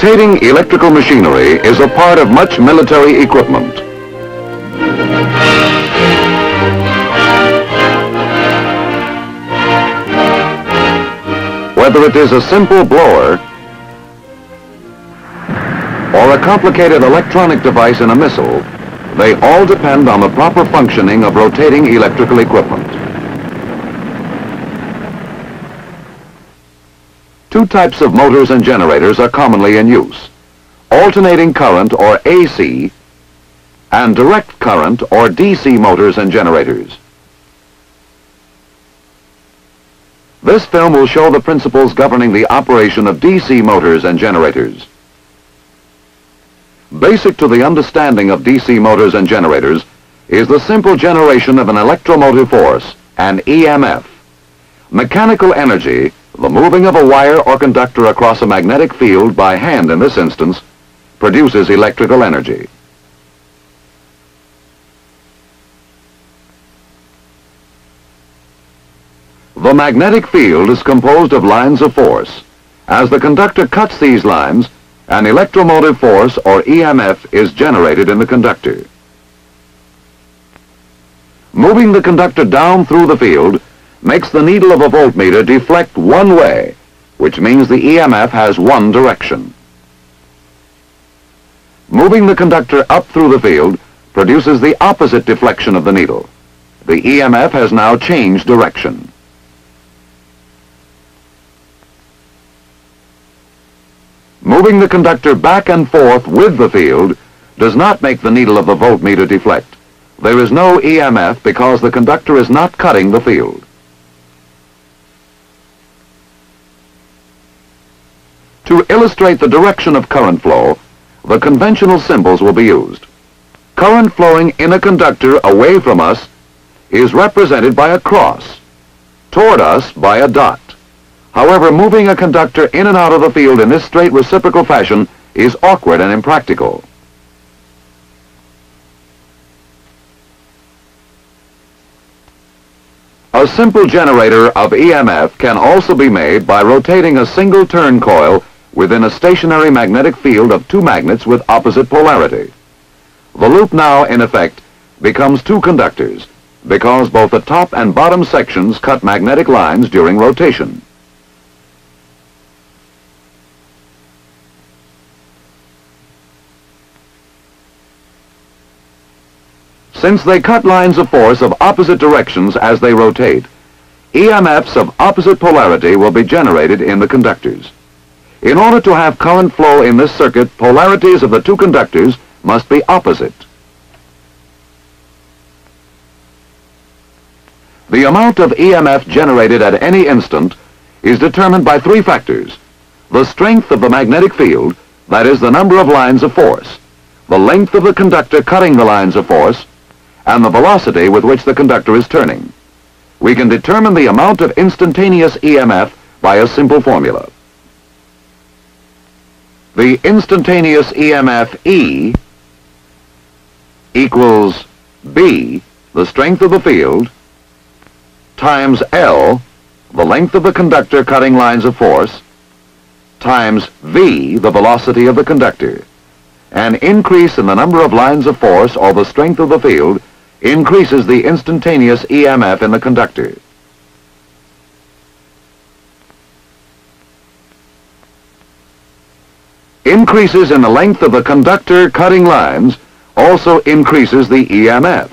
Rotating electrical machinery is a part of much military equipment. Whether it is a simple blower or a complicated electronic device in a missile, they all depend on the proper functioning of rotating electrical equipment. Two types of motors and generators are commonly in use. Alternating current or AC and direct current or DC motors and generators. This film will show the principles governing the operation of DC motors and generators. Basic to the understanding of DC motors and generators is the simple generation of an electromotive force, an EMF. Mechanical energy, the moving of a wire or conductor across a magnetic field by hand in this instance, produces electrical energy. The magnetic field is composed of lines of force. As the conductor cuts these lines, an electromotive force, or EMF, is generated in the conductor. Moving the conductor down through the field makes the needle of a voltmeter deflect one way, which means the EMF has one direction. Moving the conductor up through the field produces the opposite deflection of the needle. The EMF has now changed direction. Moving the conductor back and forth with the field does not make the needle of the voltmeter deflect. There is no EMF because the conductor is not cutting the field. To illustrate the direction of current flow, the conventional symbols will be used. Current flowing in a conductor away from us is represented by a cross, toward us by a dot. However, moving a conductor in and out of the field in this straight reciprocal fashion is awkward and impractical. A simple generator of EMF can also be made by rotating a single turn coil within a stationary magnetic field of two magnets with opposite polarity. The loop now, in effect, becomes two conductors because both the top and bottom sections cut magnetic lines during rotation. Since they cut lines of force of opposite directions as they rotate, EMFs of opposite polarity will be generated in the conductors. In order to have current flow in this circuit, polarities of the two conductors must be opposite. The amount of EMF generated at any instant is determined by three factors. The strength of the magnetic field, that is the number of lines of force, the length of the conductor cutting the lines of force, and the velocity with which the conductor is turning. We can determine the amount of instantaneous EMF by a simple formula. The instantaneous EMF E equals B, the strength of the field, times L, the length of the conductor cutting lines of force, times V, the velocity of the conductor. An increase in the number of lines of force or the strength of the field increases the instantaneous EMF in the conductor. Increases in the length of the conductor cutting lines also increases the EMF.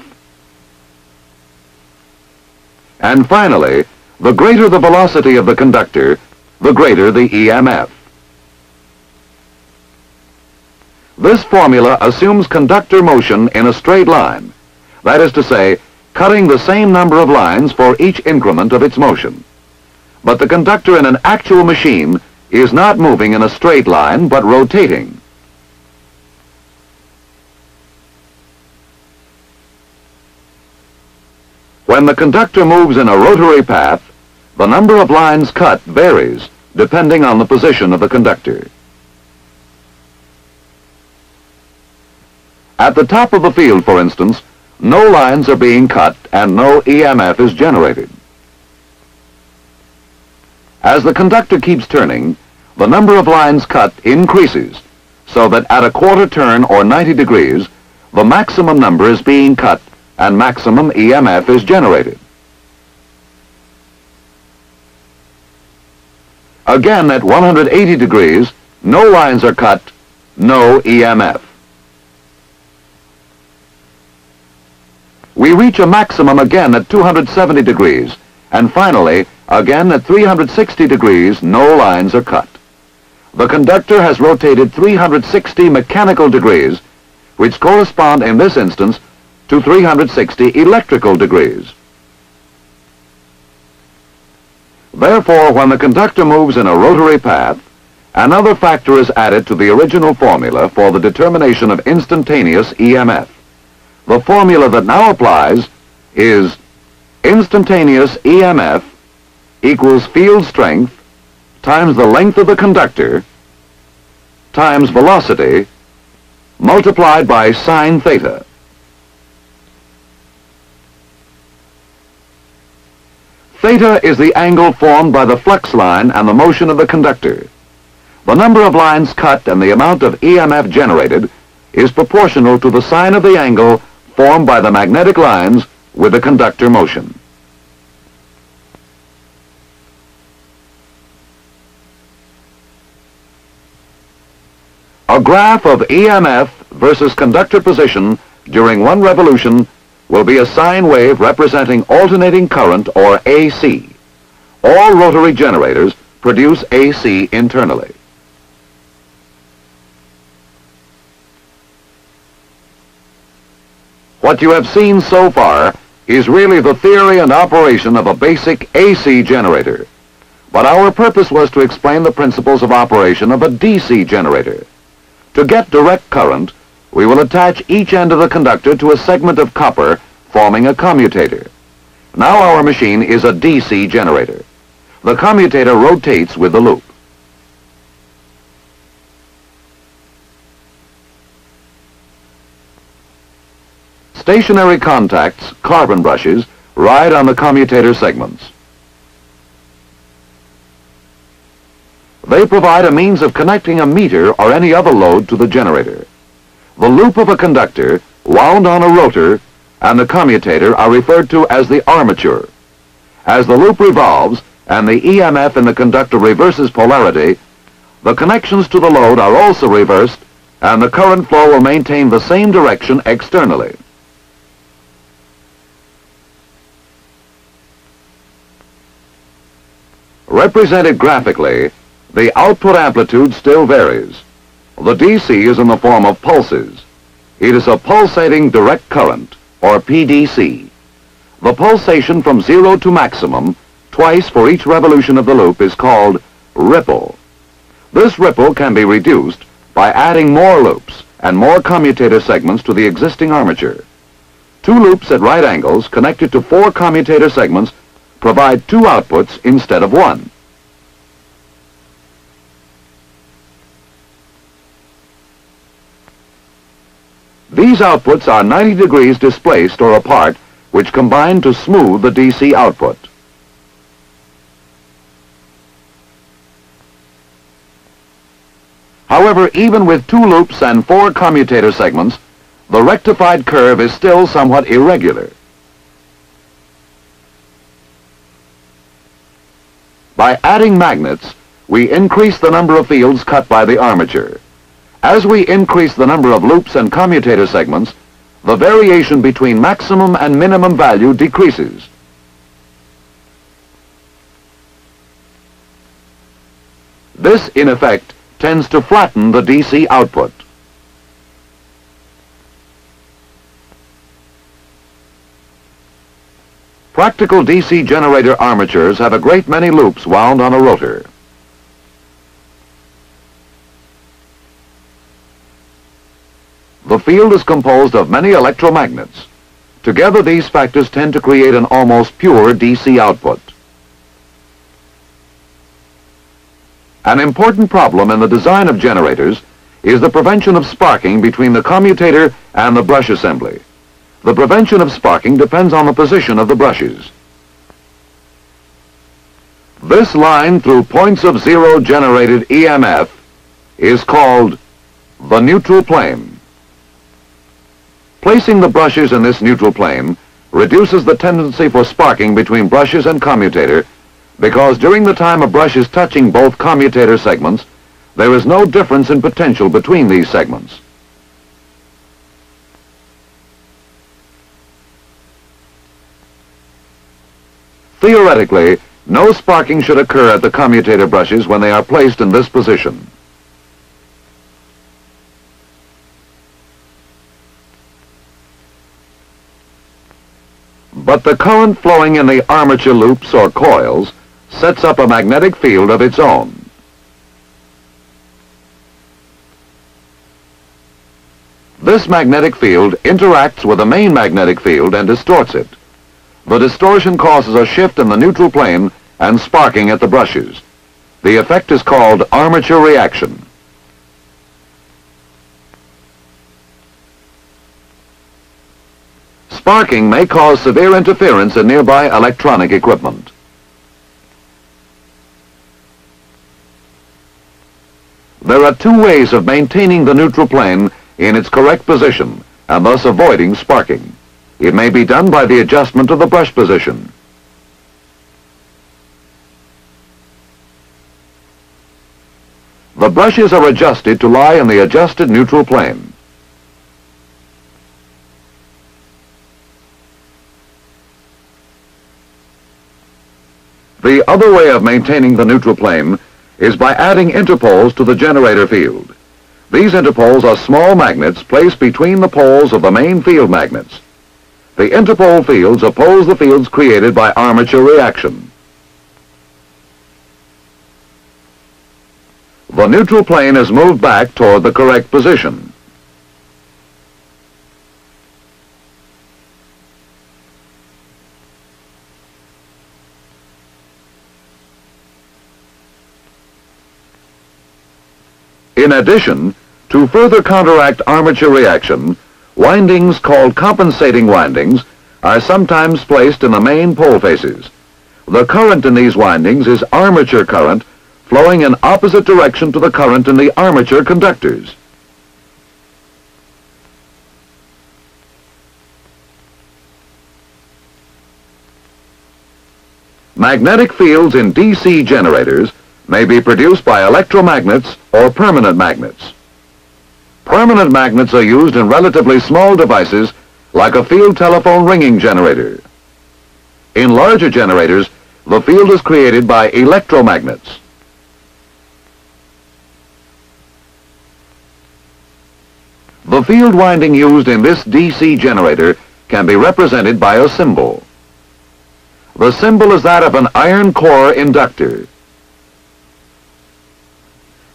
And finally, the greater the velocity of the conductor, the greater the EMF. This formula assumes conductor motion in a straight line, that is to say, cutting the same number of lines for each increment of its motion. But the conductor in an actual machine is not moving in a straight line, but rotating. When the conductor moves in a rotary path, the number of lines cut varies depending on the position of the conductor. At the top of the field, for instance, no lines are being cut and no EMF is generated. As the conductor keeps turning, the number of lines cut increases so that at a quarter turn or 90 degrees, the maximum number is being cut and maximum EMF is generated. Again, at 180 degrees, no lines are cut, no EMF. We reach a maximum again at 270 degrees, and finally, again at 360 degrees, no lines are cut. The conductor has rotated 360 mechanical degrees, which correspond in this instance to 360 electrical degrees. Therefore, when the conductor moves in a rotary path, another factor is added to the original formula for the determination of instantaneous EMF. The formula that now applies is instantaneous EMF equals field strength times the length of the conductor times velocity multiplied by sine theta. Theta is the angle formed by the flux line and the motion of the conductor. The number of lines cut and the amount of EMF generated is proportional to the sine of the angle formed by the magnetic lines with the conductor motion. A graph of EMF versus conductor position during one revolution will be a sine wave representing alternating current or AC. All rotary generators produce AC internally. What you have seen so far is really the theory and operation of a basic AC generator. But our purpose was to explain the principles of operation of a DC generator. To get direct current, we will attach each end of the conductor to a segment of copper forming a commutator. Now our machine is a DC generator. The commutator rotates with the loop. Stationary contacts, carbon brushes, ride on the commutator segments. They provide a means of connecting a meter or any other load to the generator. The loop of a conductor, wound on a rotor, and the commutator are referred to as the armature. As the loop revolves and the EMF in the conductor reverses polarity, the connections to the load are also reversed and the current flow will maintain the same direction externally. Represented graphically, the output amplitude still varies. The DC is in the form of pulses. It is a pulsating direct current, or PDC. The pulsation from zero to maximum, twice for each revolution of the loop, is called ripple. This ripple can be reduced by adding more loops and more commutator segments to the existing armature. Two loops at right angles connected to four commutator segments provide two outputs instead of one. These outputs are 90 degrees displaced or apart, which combine to smooth the DC output. However, even with two loops and four commutator segments, the rectified curve is still somewhat irregular. By adding magnets, we increase the number of fields cut by the armature. As we increase the number of loops and commutator segments, the variation between maximum and minimum value decreases. This, in effect, tends to flatten the DC output. Practical DC generator armatures have a great many loops wound on a rotor. The field is composed of many electromagnets. Together these factors tend to create an almost pure DC output. An important problem in the design of generators is the prevention of sparking between the commutator and the brush assembly. The prevention of sparking depends on the position of the brushes. This line through points of zero generated EMF is called the neutral plane. Placing the brushes in this neutral plane reduces the tendency for sparking between brushes and commutator because during the time a brush is touching both commutator segments, there is no difference in potential between these segments. Theoretically, no sparking should occur at the commutator brushes when they are placed in this position. But the current flowing in the armature loops or coils sets up a magnetic field of its own. This magnetic field interacts with the main magnetic field and distorts it. The distortion causes a shift in the neutral plane and sparking at the brushes. The effect is called armature reaction. Sparking may cause severe interference in nearby electronic equipment. There are two ways of maintaining the neutral plane in its correct position and thus avoiding sparking. It may be done by the adjustment of the brush position. The brushes are adjusted to lie in the adjusted neutral plane. The other way of maintaining the neutral plane is by adding interpoles to the generator field. These interpoles are small magnets placed between the poles of the main field magnets. The interpole fields oppose the fields created by armature reaction. The neutral plane is moved back toward the correct position. In addition, to further counteract armature reaction, windings called compensating windings are sometimes placed in the main pole faces. The current in these windings is armature current flowing in opposite direction to the current in the armature conductors. Magnetic fields in DC generators may be produced by electromagnets or permanent magnets. Permanent magnets are used in relatively small devices like a field telephone ringing generator. In larger generators, the field is created by electromagnets. The field winding used in this DC generator can be represented by a symbol. The symbol is that of an iron core inductor.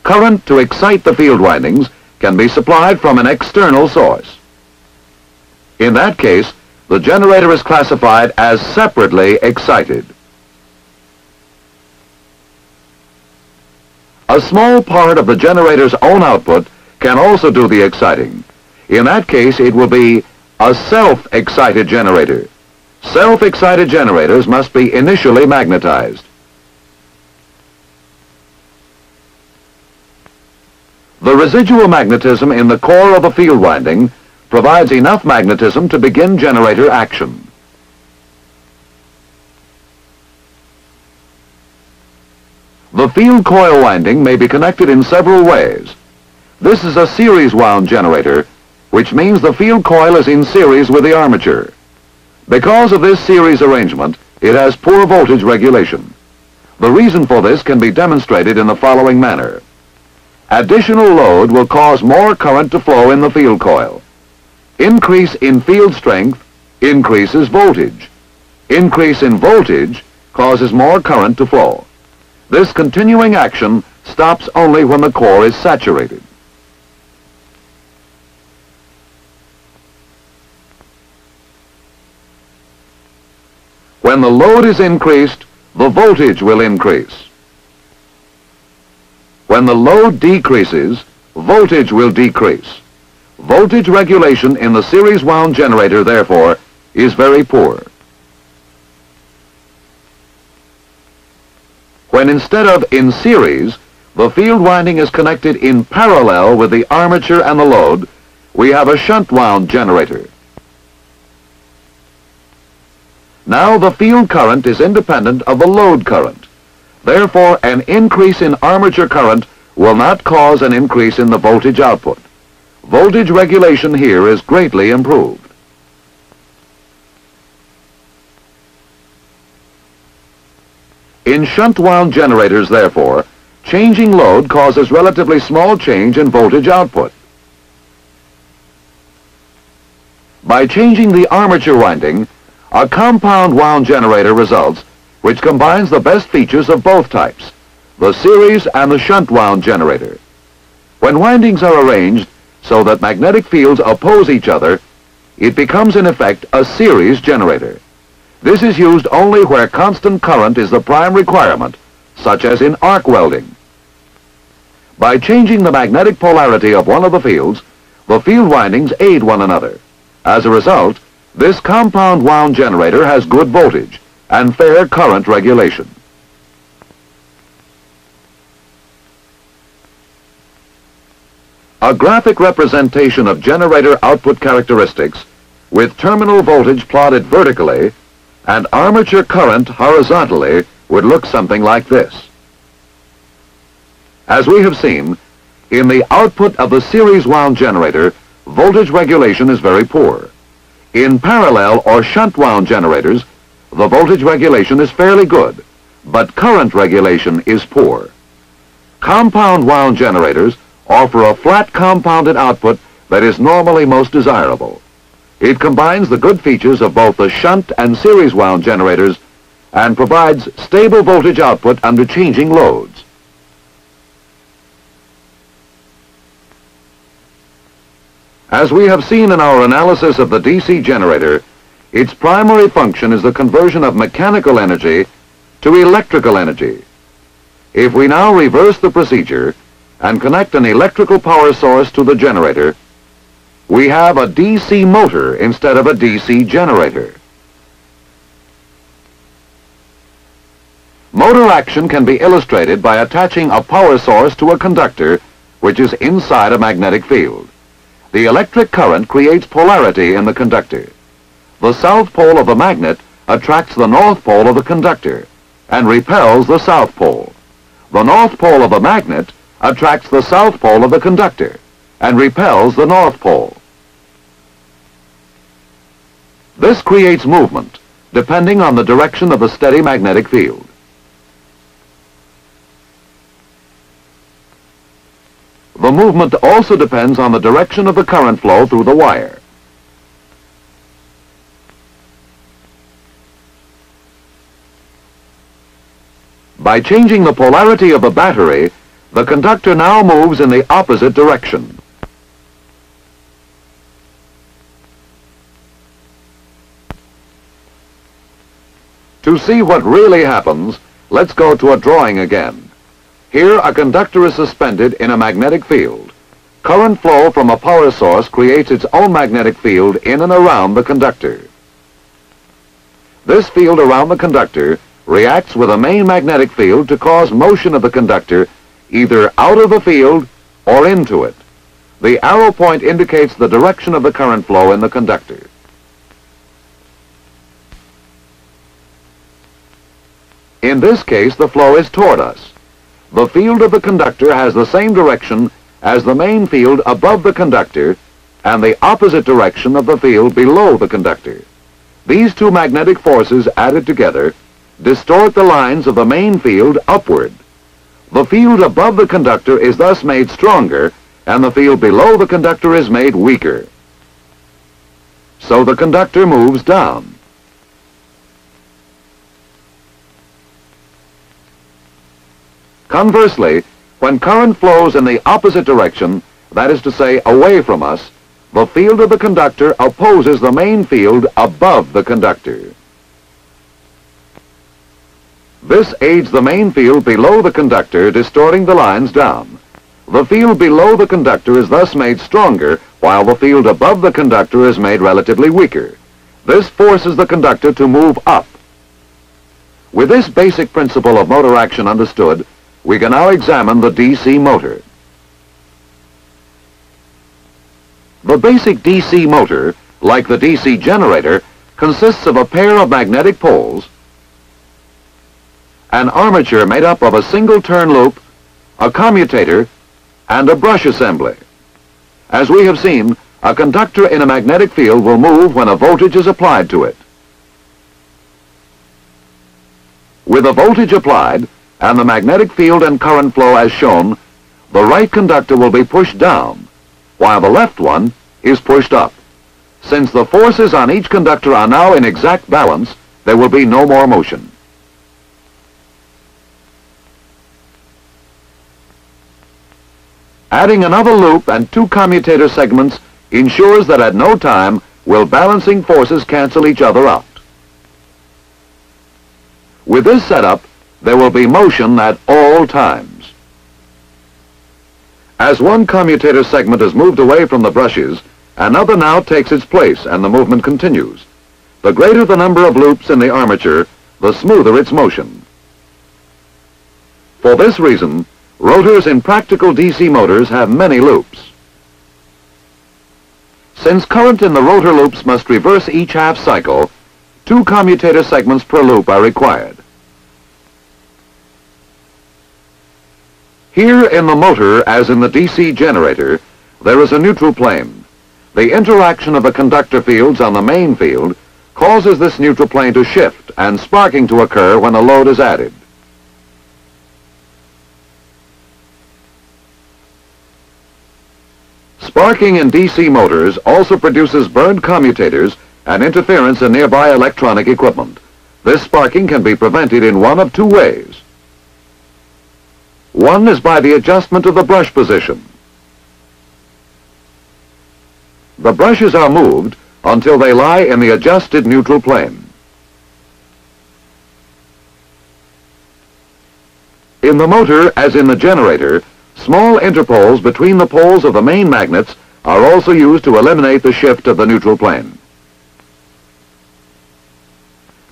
Current to excite the field windings can be supplied from an external source. In that case, the generator is classified as separately excited. A small part of the generator's own output can also do the exciting. In that case, it will be a self-excited generator. Self-excited generators must be initially magnetized. The residual magnetism in the core of a field winding provides enough magnetism to begin generator action. The field coil winding may be connected in several ways. This is a series wound generator, which means the field coil is in series with the armature. Because of this series arrangement, it has poor voltage regulation. The reason for this can be demonstrated in the following manner. Additional load will cause more current to flow in the field coil. Increase in field strength increases voltage. Increase in voltage causes more current to flow. This continuing action stops only when the core is saturated. When the load is increased, the voltage will increase. When the load decreases, voltage will decrease. Voltage regulation in the series wound generator, therefore, is very poor. when instead of in series, the field winding is connected in parallel with the armature and the load, we have a shunt wound generator. Now the field current is independent of the load current. Therefore, an increase in armature current will not cause an increase in the voltage output. Voltage regulation here is greatly improved. In shunt wound generators, therefore, changing load causes relatively small change in voltage output. By changing the armature winding, a compound wound generator results which combines the best features of both types, the series and the shunt wound generator. When windings are arranged so that magnetic fields oppose each other, it becomes in effect a series generator. This is used only where constant current is the prime requirement, such as in arc welding. By changing the magnetic polarity of one of the fields, the field windings aid one another. As a result, this compound wound generator has good voltage and fair current regulation. A graphic representation of generator output characteristics with terminal voltage plotted vertically and armature current horizontally would look something like this. As we have seen, in the output of the series wound generator, voltage regulation is very poor. In parallel or shunt wound generators, the voltage regulation is fairly good, but current regulation is poor. Compound wound generators offer a flat compounded output that is normally most desirable. It combines the good features of both the shunt and series wound generators and provides stable voltage output under changing loads. As we have seen in our analysis of the DC generator, its primary function is the conversion of mechanical energy to electrical energy. If we now reverse the procedure and connect an electrical power source to the generator, we have a DC motor instead of a DC generator. Motor action can be illustrated by attaching a power source to a conductor which is inside a magnetic field. The electric current creates polarity in the conductor. The south pole of the magnet attracts the north pole of the conductor and repels the south pole. The north pole of the magnet attracts the south pole of the conductor and repels the north pole. This creates movement depending on the direction of the steady magnetic field. The movement also depends on the direction of the current flow through the wire. By changing the polarity of the battery, the conductor now moves in the opposite direction. To see what really happens, let's go to a drawing again. Here, a conductor is suspended in a magnetic field. Current flow from a power source creates its own magnetic field in and around the conductor. This field around the conductor reacts with a main magnetic field to cause motion of the conductor either out of the field or into it. The arrow point indicates the direction of the current flow in the conductor. In this case, the flow is toward us. The field of the conductor has the same direction as the main field above the conductor and the opposite direction of the field below the conductor. These two magnetic forces added together distort the lines of the main field upward. The field above the conductor is thus made stronger and the field below the conductor is made weaker. So the conductor moves down. Conversely, when current flows in the opposite direction, that is to say, away from us, the field of the conductor opposes the main field above the conductor. This aids the main field below the conductor, distorting the lines down. The field below the conductor is thus made stronger, while the field above the conductor is made relatively weaker. This forces the conductor to move up. With this basic principle of motor action understood, we can now examine the DC motor. The basic DC motor, like the DC generator, consists of a pair of magnetic poles, an armature made up of a single turn loop, a commutator, and a brush assembly. As we have seen, a conductor in a magnetic field will move when a voltage is applied to it. With a voltage applied and the magnetic field and current flow as shown, the right conductor will be pushed down, while the left one is pushed up. Since the forces on each conductor are now in exact balance, there will be no more motion. Adding another loop and two commutator segments ensures that at no time will balancing forces cancel each other out. With this setup, there will be motion at all times. As one commutator segment is moved away from the brushes, another now takes its place and the movement continues. The greater the number of loops in the armature, the smoother its motion. For this reason, Rotors in practical DC motors have many loops. Since current in the rotor loops must reverse each half cycle, two commutator segments per loop are required. Here in the motor, as in the DC generator, there is a neutral plane. The interaction of the conductor fields on the main field causes this neutral plane to shift and sparking to occur when a load is added. Sparking in DC motors also produces burned commutators and interference in nearby electronic equipment. This sparking can be prevented in one of two ways. One is by the adjustment of the brush position. The brushes are moved until they lie in the adjusted neutral plane. In the motor, as in the generator, Small interpoles between the poles of the main magnets are also used to eliminate the shift of the neutral plane.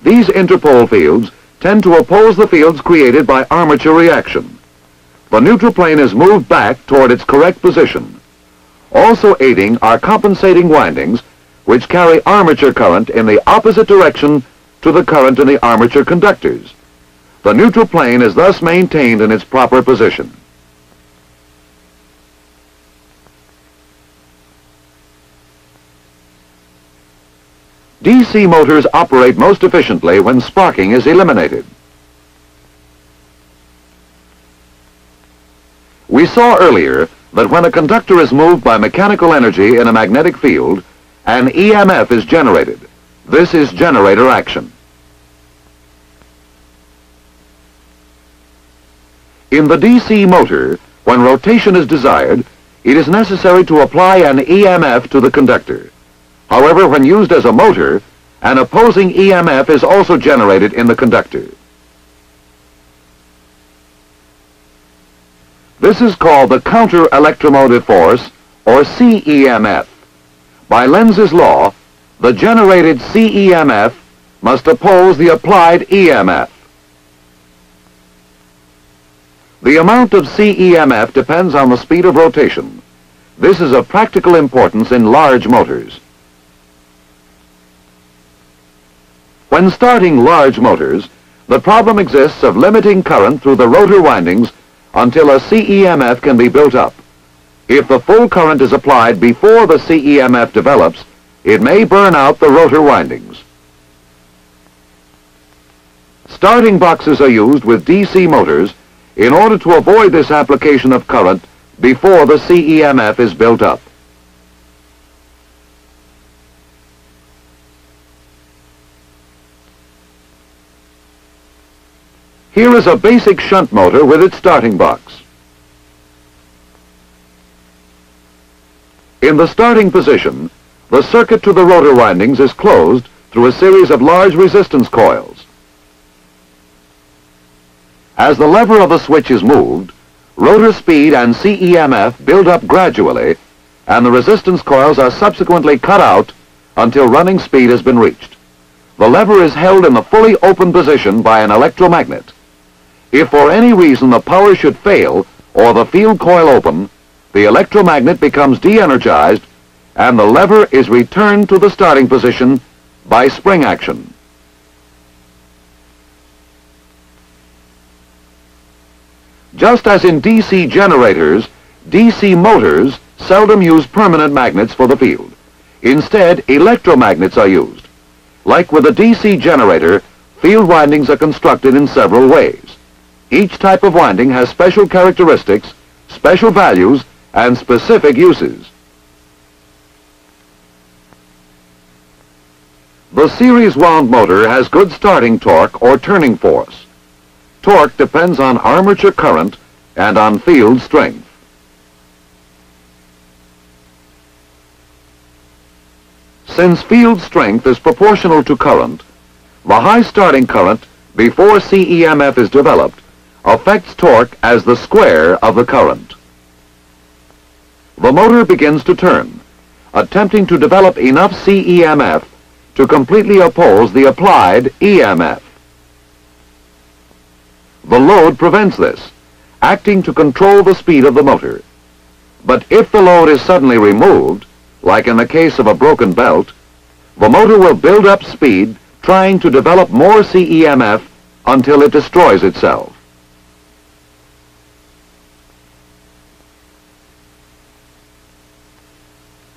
These interpole fields tend to oppose the fields created by armature reaction. The neutral plane is moved back toward its correct position. Also aiding are compensating windings which carry armature current in the opposite direction to the current in the armature conductors. The neutral plane is thus maintained in its proper position. DC motors operate most efficiently when sparking is eliminated. We saw earlier that when a conductor is moved by mechanical energy in a magnetic field, an EMF is generated. This is generator action. In the DC motor, when rotation is desired, it is necessary to apply an EMF to the conductor. However, when used as a motor, an opposing EMF is also generated in the conductor. This is called the counter-electromotive force, or CEMF. By Lenz's law, the generated CEMF must oppose the applied EMF. The amount of CEMF depends on the speed of rotation. This is of practical importance in large motors. When starting large motors, the problem exists of limiting current through the rotor windings until a CEMF can be built up. If the full current is applied before the CEMF develops, it may burn out the rotor windings. Starting boxes are used with DC motors in order to avoid this application of current before the CEMF is built up. Here is a basic shunt motor with its starting box. In the starting position, the circuit to the rotor windings is closed through a series of large resistance coils. As the lever of the switch is moved, rotor speed and CEMF build up gradually, and the resistance coils are subsequently cut out until running speed has been reached. the lever is held in the fully open position by an electromagnet. If for any reason the power should fail or the field coil open, the electromagnet becomes de-energized and the lever is returned to the starting position by spring action. Just as in DC generators, DC motors seldom use permanent magnets for the field. Instead, electromagnets are used. Like with a DC generator, field windings are constructed in several ways. Each type of winding has special characteristics, special values, and specific uses. The series wound motor has good starting torque or turning force. Torque depends on armature current and on field strength. Since field strength is proportional to current, the high starting current before CEMF is developed affects torque as the square of the current. The motor begins to turn, attempting to develop enough CEMF to completely oppose the applied EMF. The load prevents this, acting to control the speed of the motor. But if the load is suddenly removed, like in the case of a broken belt, the motor will build up speed trying to develop more CEMF until it destroys itself.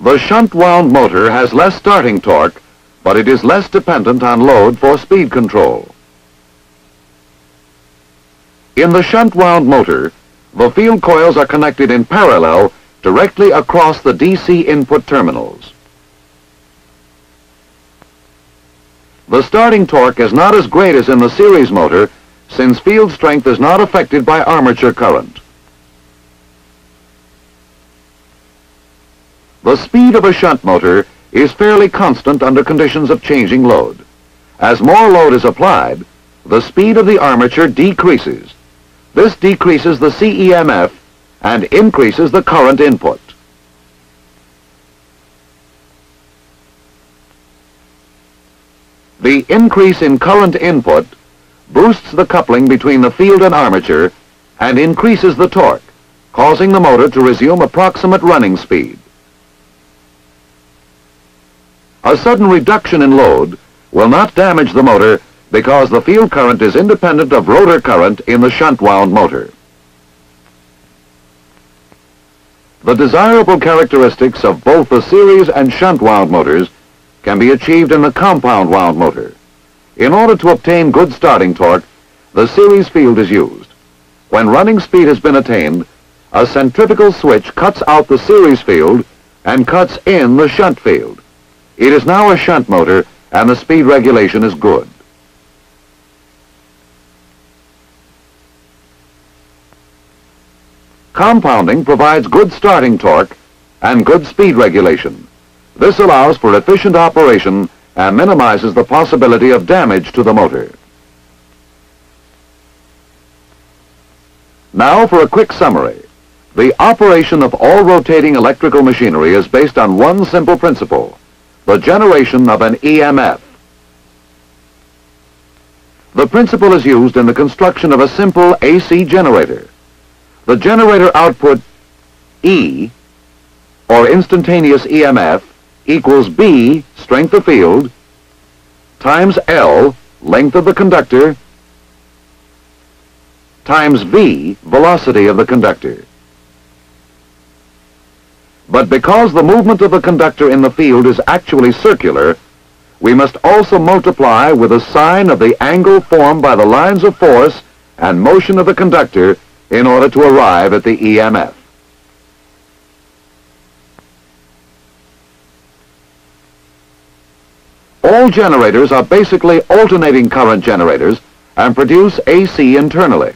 The shunt wound motor has less starting torque, but it is less dependent on load for speed control. In the shunt wound motor, the field coils are connected in parallel directly across the DC input terminals. The starting torque is not as great as in the series motor since field strength is not affected by armature current. The speed of a shunt motor is fairly constant under conditions of changing load. As more load is applied, the speed of the armature decreases. This decreases the CEMF and increases the current input. The increase in current input boosts the coupling between the field and armature and increases the torque, causing the motor to resume approximate running speed. A sudden reduction in load will not damage the motor because the field current is independent of rotor current in the shunt wound motor. The desirable characteristics of both the series and shunt wound motors can be achieved in the compound wound motor. In order to obtain good starting torque, the series field is used. When running speed has been attained, a centrifugal switch cuts out the series field and cuts in the shunt field. It is now a shunt motor and the speed regulation is good. Compounding provides good starting torque and good speed regulation. This allows for efficient operation and minimizes the possibility of damage to the motor. Now for a quick summary. The operation of all rotating electrical machinery is based on one simple principle the generation of an EMF. The principle is used in the construction of a simple AC generator. The generator output E, or instantaneous EMF, equals B, strength of field, times L, length of the conductor, times V, velocity of the conductor. But because the movement of the conductor in the field is actually circular, we must also multiply with the sine of the angle formed by the lines of force and motion of the conductor in order to arrive at the EMF. All generators are basically alternating current generators and produce AC internally.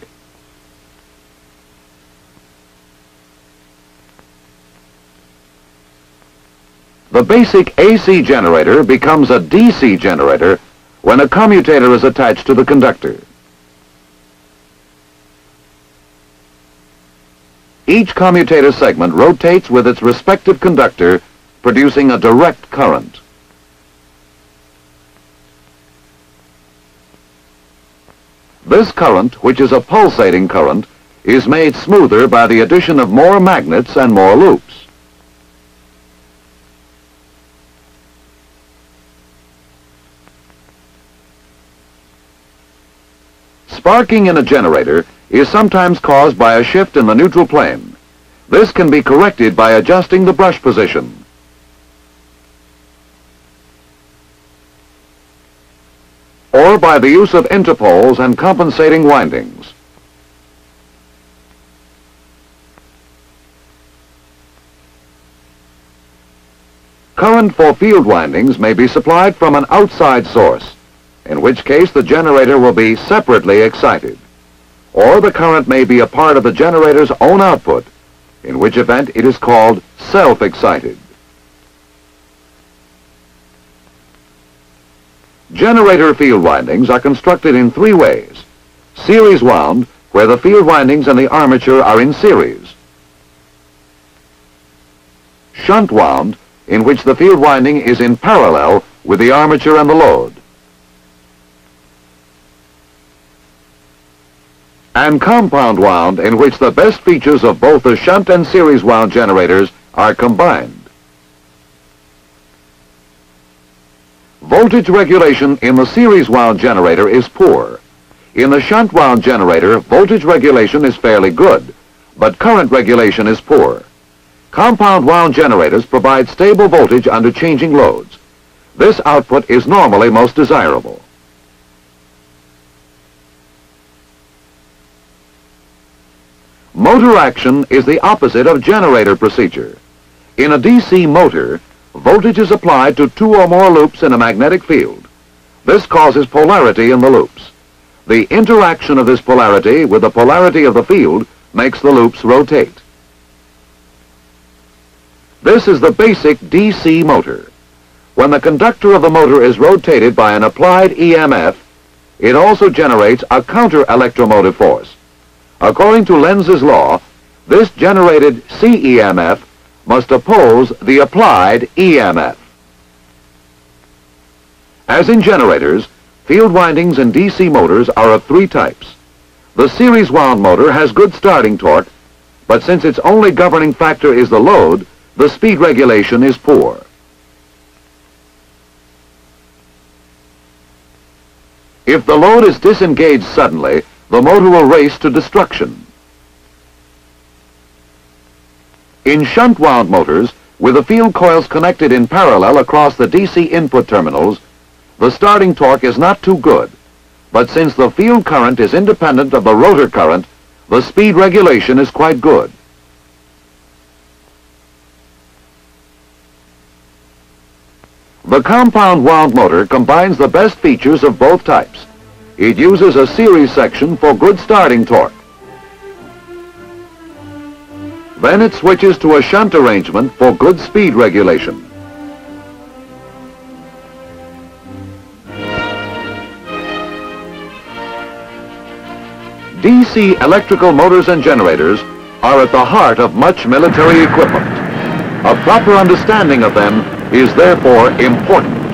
The basic AC generator becomes a DC generator when a commutator is attached to the conductor. Each commutator segment rotates with its respective conductor, producing a direct current. This current, which is a pulsating current, is made smoother by the addition of more magnets and more loops. Sparking in a generator is sometimes caused by a shift in the neutral plane. This can be corrected by adjusting the brush position. or by the use of interpoles and compensating windings. Current for field windings may be supplied from an outside source, in which case the generator will be separately excited. Or the current may be a part of the generator's own output, in which event it is called self-excited. Generator field windings are constructed in three ways. Series wound, where the field windings and the armature are in series. Shunt wound, in which the field winding is in parallel with the armature and the load. And compound wound, in which the best features of both the shunt and series wound generators are combined. Voltage regulation in the series wound generator is poor. In the shunt wound generator, voltage regulation is fairly good, but current regulation is poor. Compound wound generators provide stable voltage under changing loads. This output is normally most desirable. Motor action is the opposite of generator procedure. In a DC motor, voltage is applied to two or more loops in a magnetic field. This causes polarity in the loops. The interaction of this polarity with the polarity of the field makes the loops rotate. This is the basic DC motor. When the conductor of the motor is rotated by an applied EMF, it also generates a counter-electromotive force. According to Lenz's law, this generated CEMF must oppose the applied EMF. As in generators, field windings in DC motors are of three types. The series wound motor has good starting torque, but since its only governing factor is the load, the speed regulation is poor. If the load is disengaged suddenly, the motor will race to destruction. In shunt wound motors, with the field coils connected in parallel across the DC input terminals, the starting torque is not too good. But since the field current is independent of the rotor current, the speed regulation is quite good. The compound wound motor combines the best features of both types. It uses a series section for good starting torque. Then it switches to a shunt arrangement for good speed regulation. DC electrical motors and generators are at the heart of much military equipment. A proper understanding of them is therefore important.